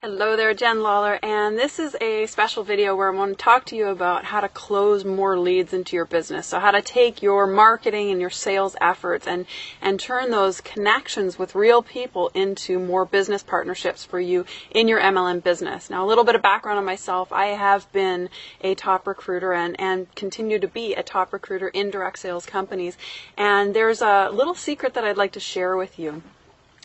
Hello there, Jen Lawler, and this is a special video where I want to talk to you about how to close more leads into your business. So how to take your marketing and your sales efforts and, and turn those connections with real people into more business partnerships for you in your MLM business. Now, a little bit of background on myself. I have been a top recruiter and, and continue to be a top recruiter in direct sales companies. And there's a little secret that I'd like to share with you.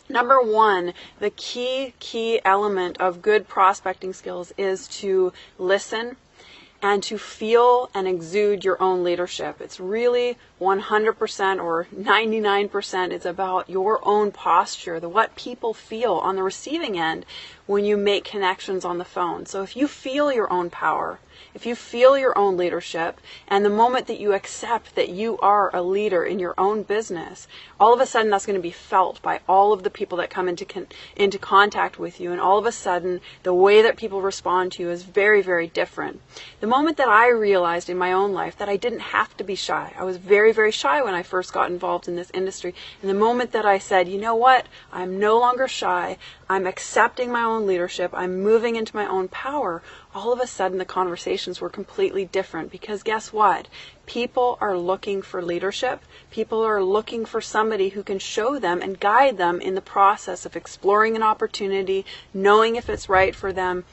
Number one, the key, key element of good prospecting skills is to listen and to feel and exude your own leadership. It's really 100% or 99% it's about your own posture, the what people feel on the receiving end when you make connections on the phone. So if you feel your own power, if you feel your own leadership, and the moment that you accept that you are a leader in your own business, all of a sudden that's going to be felt by all of the people that come into con- into contact with you, and all of a sudden the way that people respond to you is very, very different. The moment that I realized in my own life that I didn't have to be shy, I was very, very shy when I first got involved in this industry, and the moment that I said, you know what, I'm no longer shy, I'm accepting my own leadership, I'm moving into my own power, all of a sudden the conversations were completely different. Because guess what? People are looking for leadership. People are looking for somebody who can show them and guide them in the process of exploring an opportunity, knowing if it's right for them,